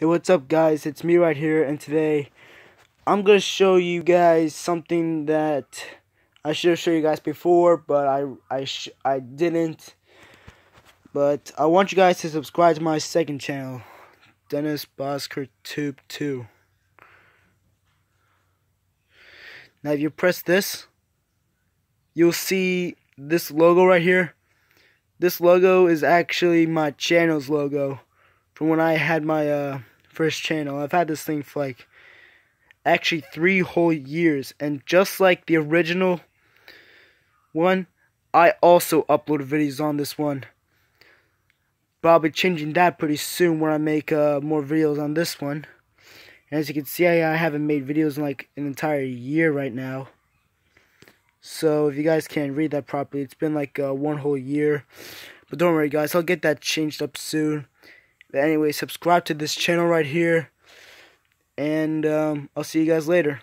Hey, what's up, guys? It's me right here, and today I'm gonna show you guys something that I should have shown you guys before, but I I I didn't. But I want you guys to subscribe to my second channel, Deniz Bozkurt Tube Two. Now, if you press this, you'll see this logo right here. This logo is actually my channel's logo from when I had my uh first channel. I've had this thing for like actually three whole years, and just like the original one, I also upload videos on this one. But I'll be changing that pretty soon when I make uh, more videos on this one. And as you can see, I, I haven't made videos in like an entire year right now. So if you guys can't read that properly, it's been like uh, one whole year. But don't worry, guys, I'll get that changed up soon. But anyway, subscribe to this channel right here. And um, I'll see you guys later.